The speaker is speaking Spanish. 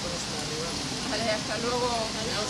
Pues, vale, hasta luego. Adiós.